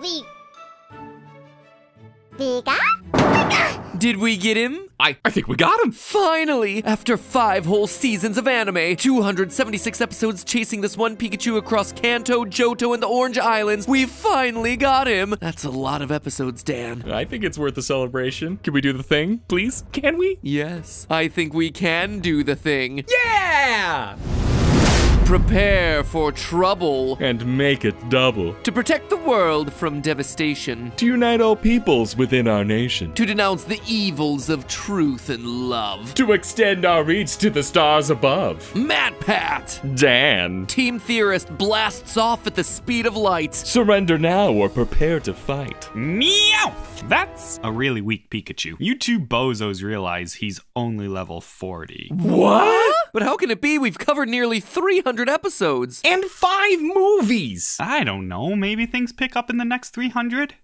We... We got? Did we get him? I, I think we got him. Finally! After five whole seasons of anime, 276 episodes chasing this one Pikachu across Kanto, Johto, and the Orange Islands, we finally got him! That's a lot of episodes, Dan. I think it's worth a celebration. Can we do the thing, please? Can we? Yes, I think we can do the thing. Yeah! Prepare for trouble. And make it double. To protect the world from devastation. To unite all peoples within our nation. To denounce the evils of truth and love. To extend our reach to the stars above. MatPat! Dan. Team Theorist blasts off at the speed of light. Surrender now or prepare to fight. Meow! That's a really weak Pikachu. You two bozos realize he's only level 40. What? But how can it be? We've covered nearly 300 episodes. And five movies! I don't know, maybe things pick up in the next 300?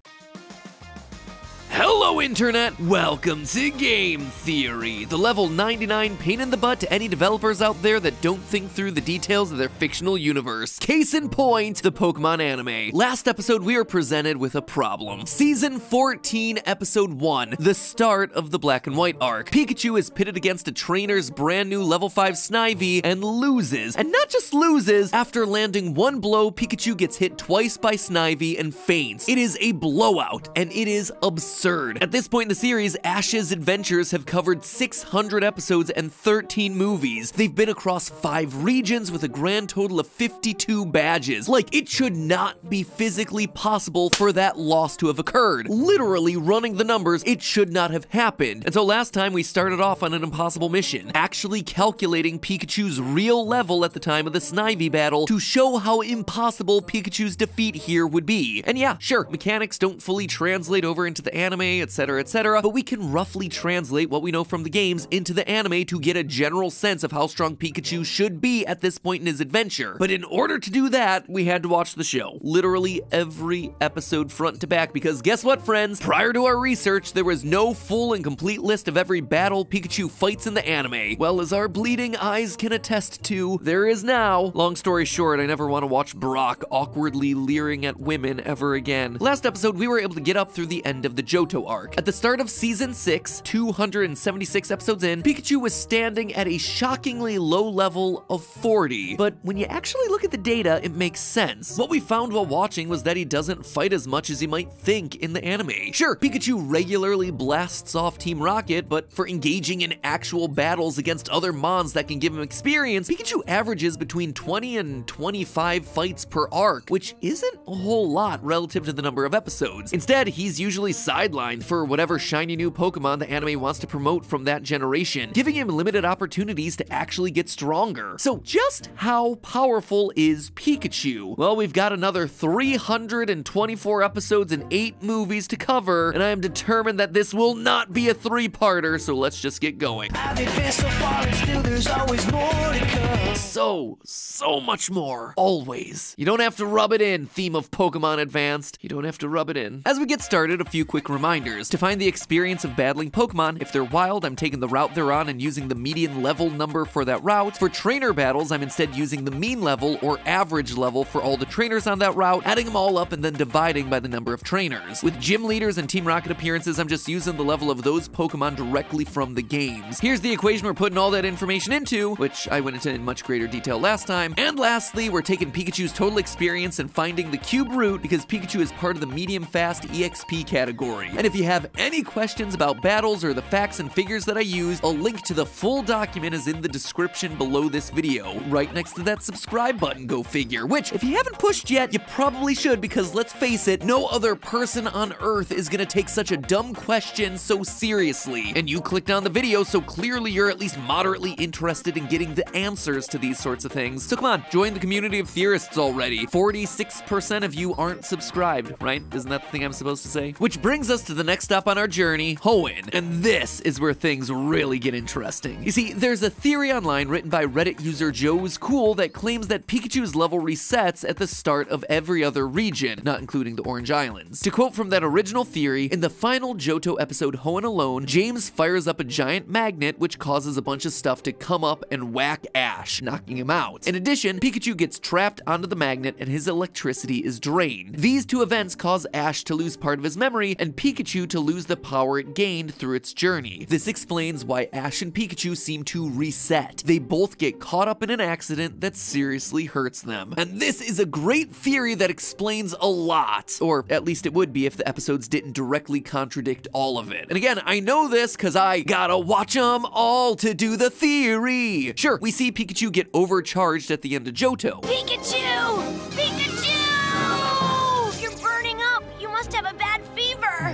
Hello, Internet! Welcome to Game Theory, the level 99 pain in the butt to any developers out there that don't think through the details of their fictional universe. Case in point, the Pokemon anime. Last episode, we were presented with a problem. Season 14, Episode 1, the start of the Black and White arc. Pikachu is pitted against a trainer's brand new level 5 Snivy and loses. And not just loses, after landing one blow, Pikachu gets hit twice by Snivy and faints. It is a blowout, and it is absurd absurd. At this point in the series, Ash's adventures have covered 600 episodes and 13 movies. They've been across five regions with a grand total of 52 badges. Like, it should not be physically possible for that loss to have occurred. Literally running the numbers, it should not have happened. And so last time we started off on an impossible mission, actually calculating Pikachu's real level at the time of the Snivy battle to show how impossible Pikachu's defeat here would be. And yeah, sure, mechanics don't fully translate over into the anime, etc., etc., but we can roughly translate what we know from the games into the anime to get a general sense of how strong Pikachu should be at this point in his adventure. But in order to do that, we had to watch the show. Literally every episode front to back, because guess what, friends? Prior to our research, there was no full and complete list of every battle Pikachu fights in the anime. Well, as our bleeding eyes can attest to, there is now. Long story short, I never want to watch Brock awkwardly leering at women ever again. Last episode, we were able to get up through the end of the Johto arc. At the start of season 6, 276 episodes in, Pikachu was standing at a shockingly low level of 40. But when you actually look at the data, it makes sense. What we found while watching was that he doesn't fight as much as he might think in the anime. Sure, Pikachu regularly blasts off Team Rocket, but for engaging in actual battles against other Mons that can give him experience, Pikachu averages between 20 and 25 fights per arc, which isn't a whole lot relative to the number of episodes. Instead, he's usually sidelined for whatever shiny new Pokemon the anime wants to promote from that generation, giving him limited opportunities to actually get stronger. So just how powerful is Pikachu? Well, we've got another 324 episodes and 8 movies to cover, and I am determined that this will not be a three-parter, so let's just get going. so far still there's always more to come. So, so much more. Always. You don't have to rub it in, theme of Pokemon Advanced. You don't have to rub it in. As we get started, a few quick reminders. To find the experience of battling Pokemon, if they're wild, I'm taking the route they're on and using the median level number for that route. For trainer battles, I'm instead using the mean level or average level for all the trainers on that route, adding them all up and then dividing by the number of trainers. With gym leaders and Team Rocket appearances, I'm just using the level of those Pokemon directly from the games. Here's the equation we're putting all that information into, which I went into in much greater detail last time. And lastly, we're taking Pikachu's total experience and finding the cube root because Pikachu is part of the medium fast EXP category. And if you have any questions about battles or the facts and figures that I use, a link to the full document is in the description below this video, right next to that subscribe button, go figure, which if you haven't pushed yet, you probably should because let's face it, no other person on earth is gonna take such a dumb question so seriously. And you clicked on the video, so clearly you're at least moderately interested in getting the answers to these sorts of things. So come on, join the community of theorists already. 46% of you aren't subscribed, right? Isn't that the thing I'm supposed to say? Which brings us us to the next stop on our journey, Hoenn. And this is where things really get interesting. You see, there's a theory online written by Reddit user Joe's Cool that claims that Pikachu's level resets at the start of every other region, not including the Orange Islands. To quote from that original theory, in the final Johto episode Hoenn Alone, James fires up a giant magnet which causes a bunch of stuff to come up and whack Ash, knocking him out. In addition, Pikachu gets trapped onto the magnet and his electricity is drained. These two events cause Ash to lose part of his memory and Pikachu to lose the power it gained through its journey. This explains why Ash and Pikachu seem to reset. They both get caught up in an accident that seriously hurts them. And this is a great theory that explains a lot, or at least it would be if the episodes didn't directly contradict all of it. And again, I know this because I gotta watch them all to do the theory. Sure, we see Pikachu get overcharged at the end of Johto. Pikachu!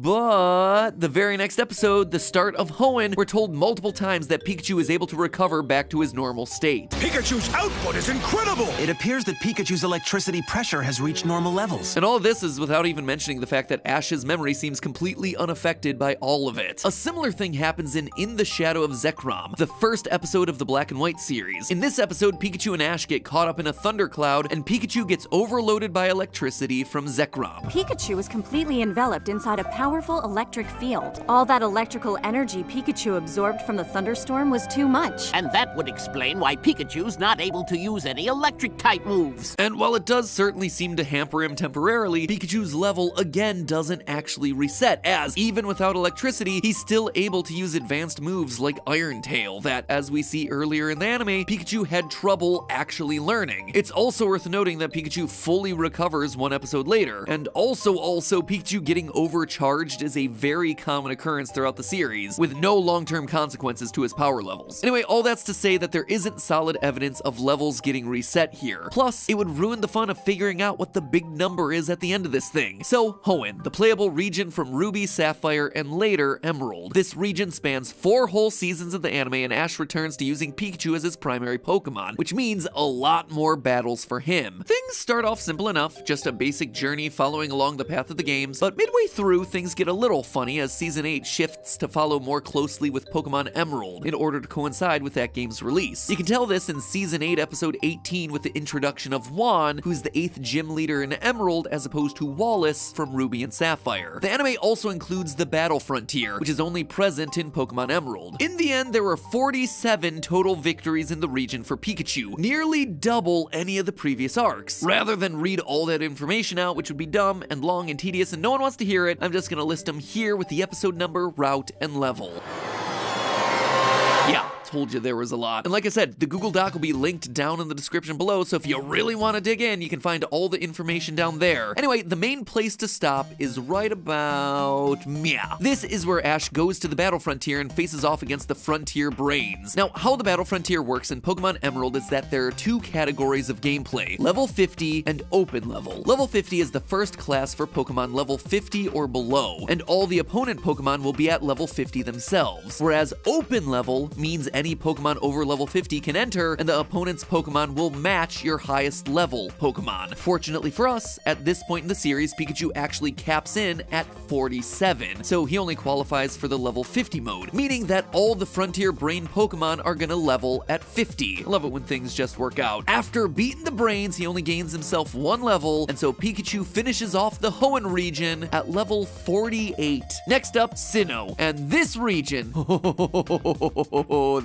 But the very next episode, the start of Hoenn, we're told multiple times that Pikachu is able to recover back to his normal state. Pikachu's output is incredible! It appears that Pikachu's electricity pressure has reached normal levels. And all this is without even mentioning the fact that Ash's memory seems completely unaffected by all of it. A similar thing happens in In the Shadow of Zekrom, the first episode of the Black and White series. In this episode, Pikachu and Ash get caught up in a thundercloud, and Pikachu gets overloaded by electricity from Zekrom. Pikachu is completely enveloped inside a powerful electric field. All that electrical energy Pikachu absorbed from the thunderstorm was too much. And that would explain why Pikachu's not able to use any electric type moves. And while it does certainly seem to hamper him temporarily, Pikachu's level again doesn't actually reset, as even without electricity, he's still able to use advanced moves like Iron Tail, that, as we see earlier in the anime, Pikachu had trouble actually learning. It's also worth noting that Pikachu fully recovers one episode later, and also also Pikachu getting overcharged is a very common occurrence throughout the series, with no long-term consequences to his power levels. Anyway, all that's to say that there isn't solid evidence of levels getting reset here. Plus, it would ruin the fun of figuring out what the big number is at the end of this thing. So, Hoenn, the playable region from Ruby, Sapphire, and later Emerald. This region spans four whole seasons of the anime and Ash returns to using Pikachu as his primary Pokemon, which means a lot more battles for him. Things start off simple enough, just a basic journey following along the path of the games, but midway through, things get a little funny as Season 8 shifts to follow more closely with Pokemon Emerald in order to coincide with that game's release. You can tell this in Season 8, Episode 18 with the introduction of Juan, who's the 8th gym leader in Emerald as opposed to Wallace from Ruby and Sapphire. The anime also includes the Battle Frontier, which is only present in Pokemon Emerald. In the end, there were 47 total victories in the region for Pikachu, nearly double any of the previous arcs. Rather than read all that information out, which would be dumb and long and tedious and no one wants to hear it, I'm just gonna list them here with the episode number, route, and level. Told you there was a lot. And like I said, the Google Doc will be linked down in the description below, so if you really want to dig in, you can find all the information down there. Anyway, the main place to stop is right about meow. This is where Ash goes to the Battle Frontier and faces off against the Frontier Brains. Now, how the Battle Frontier works in Pokemon Emerald is that there are two categories of gameplay, level 50 and open level. Level 50 is the first class for Pokemon level 50 or below, and all the opponent Pokemon will be at level 50 themselves. Whereas open level means any Pokemon over level 50 can enter, and the opponent's Pokemon will match your highest level Pokemon. Fortunately for us, at this point in the series, Pikachu actually caps in at 47, so he only qualifies for the level 50 mode, meaning that all the Frontier Brain Pokemon are gonna level at 50. Love it when things just work out. After beating the Brains, he only gains himself one level, and so Pikachu finishes off the Hoenn region at level 48. Next up, Sinnoh, and this region,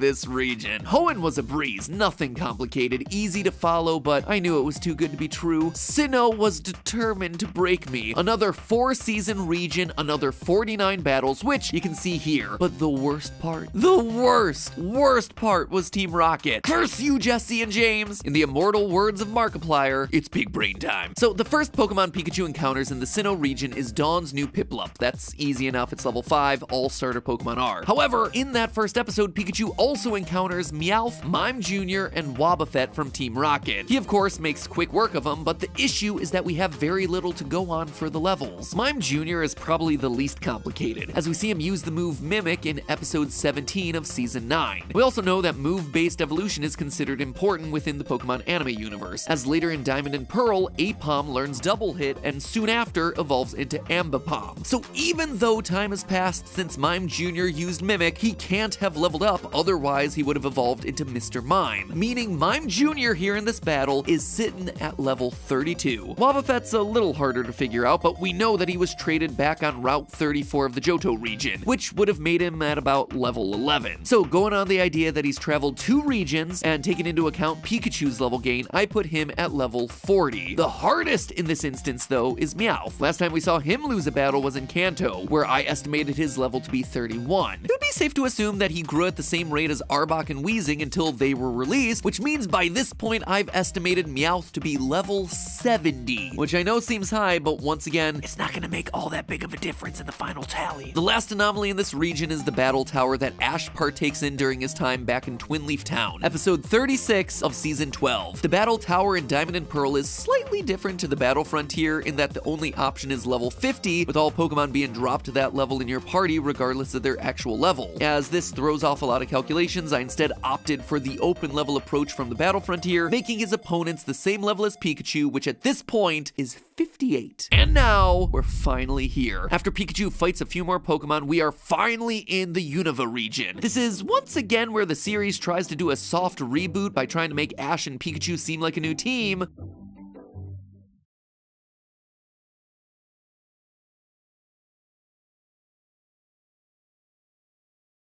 this region. Hoenn was a breeze, nothing complicated, easy to follow, but I knew it was too good to be true. Sinnoh was determined to break me. Another four season region, another 49 battles, which you can see here. But the worst part, the worst, worst part was Team Rocket. Curse you, Jessie and James! In the immortal words of Markiplier, it's big brain time. So the first Pokemon Pikachu encounters in the Sinnoh region is Dawn's new Piplup. That's easy enough, it's level 5, all starter Pokemon are. However, in that first episode, Pikachu also also encounters Meowth, Mime Jr., and Wobbuffet from Team Rocket. He of course makes quick work of them, but the issue is that we have very little to go on for the levels. Mime Jr. is probably the least complicated, as we see him use the move Mimic in episode 17 of season 9. We also know that move-based evolution is considered important within the Pokemon anime universe, as later in Diamond and Pearl, Aipom learns Double Hit and soon after evolves into Ambipom. So even though time has passed since Mime Jr. used Mimic, he can't have leveled up, otherwise he would have evolved into Mr. Mime, meaning Mime Jr. here in this battle is sitting at level 32. Wobbuffet's a little harder to figure out, but we know that he was traded back on Route 34 of the Johto region, which would have made him at about level 11. So going on the idea that he's traveled two regions and taking into account Pikachu's level gain, I put him at level 40. The hardest in this instance though is Meowth. Last time we saw him lose a battle was in Kanto, where I estimated his level to be 31. It would be safe to assume that he grew at the same rate as Arbok and Weezing until they were released, which means by this point I've estimated Meowth to be level 70, which I know seems high, but once again, it's not gonna make all that big of a difference in the final tally. The last anomaly in this region is the battle tower that Ash partakes in during his time back in Twinleaf Town, episode 36 of season 12. The battle tower in Diamond and Pearl is slightly different to the battle frontier in that the only option is level 50, with all Pokemon being dropped to that level in your party regardless of their actual level. As this throws off a lot of calculations, I instead opted for the open level approach from the battle frontier, making his opponents the same level as Pikachu, which at this point is 58. And now, we're finally here. After Pikachu fights a few more Pokemon, we are finally in the Unova region. This is once again where the series tries to do a soft reboot by trying to make Ash and Pikachu seem like a new team,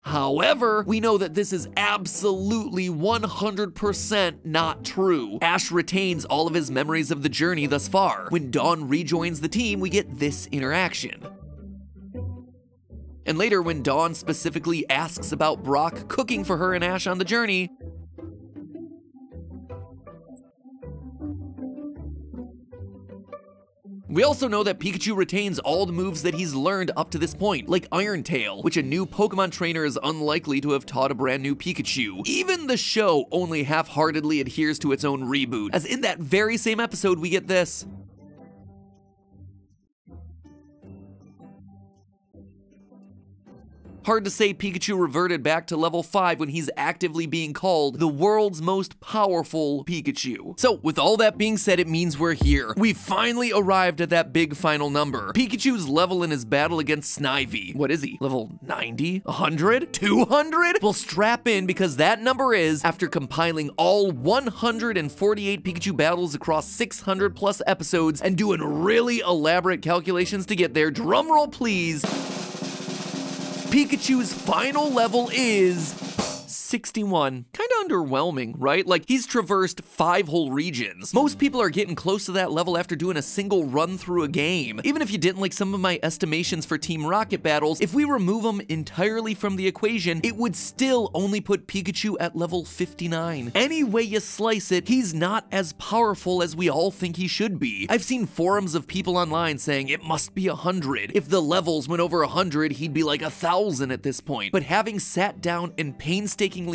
However, we know that this is absolutely 100% not true. Ash retains all of his memories of the journey thus far. When Dawn rejoins the team, we get this interaction. And later, when Dawn specifically asks about Brock cooking for her and Ash on the journey, We also know that Pikachu retains all the moves that he's learned up to this point, like Iron Tail, which a new Pokemon trainer is unlikely to have taught a brand new Pikachu. Even the show only half-heartedly adheres to its own reboot, as in that very same episode we get this. Hard to say Pikachu reverted back to level 5 when he's actively being called the world's most powerful Pikachu. So with all that being said, it means we're here. We finally arrived at that big final number. Pikachu's level in his battle against Snivy. What is he? Level 90? 100? 200? Well, strap in because that number is, after compiling all 148 Pikachu battles across 600 plus episodes and doing really elaborate calculations to get there, drumroll please, Pikachu's final level is 61. Kinda underwhelming, right? Like, he's traversed five whole regions. Most people are getting close to that level after doing a single run through a game. Even if you didn't like some of my estimations for Team Rocket battles, if we remove them entirely from the equation, it would still only put Pikachu at level 59. Any way you slice it, he's not as powerful as we all think he should be. I've seen forums of people online saying it must be 100. If the levels went over 100, he'd be like a thousand at this point. But having sat down and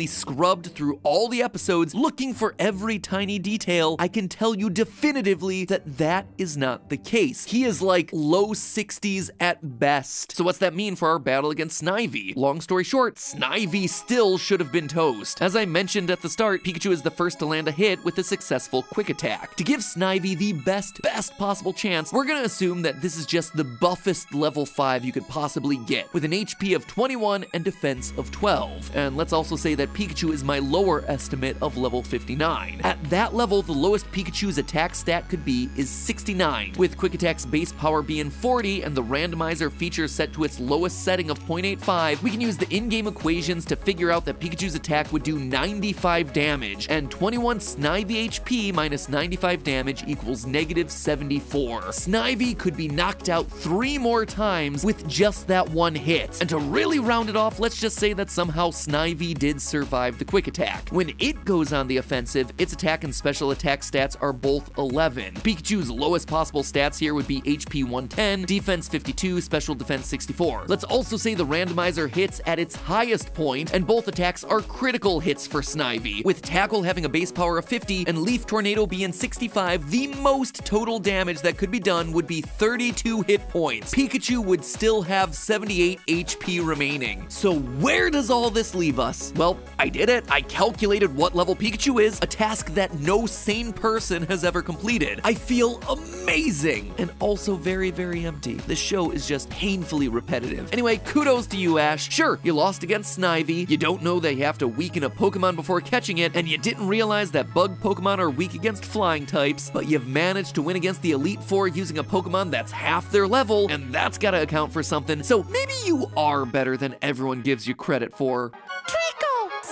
scrubbed through all the episodes looking for every tiny detail, I can tell you definitively that that is not the case. He is like low 60s at best. So what's that mean for our battle against Snivy? Long story short, Snivy still should have been toast. As I mentioned at the start, Pikachu is the first to land a hit with a successful quick attack. To give Snivy the best, best possible chance, we're gonna assume that this is just the buffest level 5 you could possibly get, with an HP of 21 and defense of 12. And let's also say that Pikachu is my lower estimate of level 59. At that level, the lowest Pikachu's attack stat could be is 69, with Quick Attack's base power being 40 and the randomizer feature set to its lowest setting of 0.85, we can use the in-game equations to figure out that Pikachu's attack would do 95 damage, and 21 Snivy HP minus 95 damage equals negative 74. Snivy could be knocked out three more times with just that one hit. And to really round it off, let's just say that somehow Snivy did survive the quick attack. When it goes on the offensive, its attack and special attack stats are both 11. Pikachu's lowest possible stats here would be HP 110, defense 52, special defense 64. Let's also say the randomizer hits at its highest point, and both attacks are critical hits for Snivy, with Tackle having a base power of 50 and Leaf Tornado being 65, the most total damage that could be done would be 32 hit points. Pikachu would still have 78 HP remaining. So where does all this leave us? Well, I did it. I calculated what level Pikachu is, a task that no sane person has ever completed. I feel amazing and also very, very empty. This show is just painfully repetitive. Anyway, kudos to you, Ash. Sure, you lost against Snivy, you don't know they have to weaken a Pokemon before catching it, and you didn't realize that bug Pokemon are weak against flying types, but you've managed to win against the Elite Four using a Pokemon that's half their level, and that's gotta account for something. So maybe you are better than everyone gives you credit for.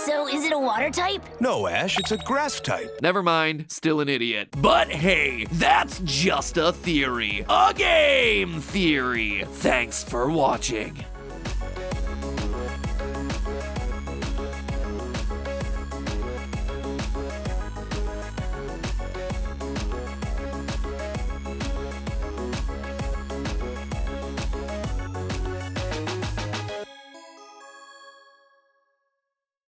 Treecko! So is it a water type? No, Ash, it's a grass type. Never mind, still an idiot. But hey, that's just a theory. A game theory. Thanks for watching.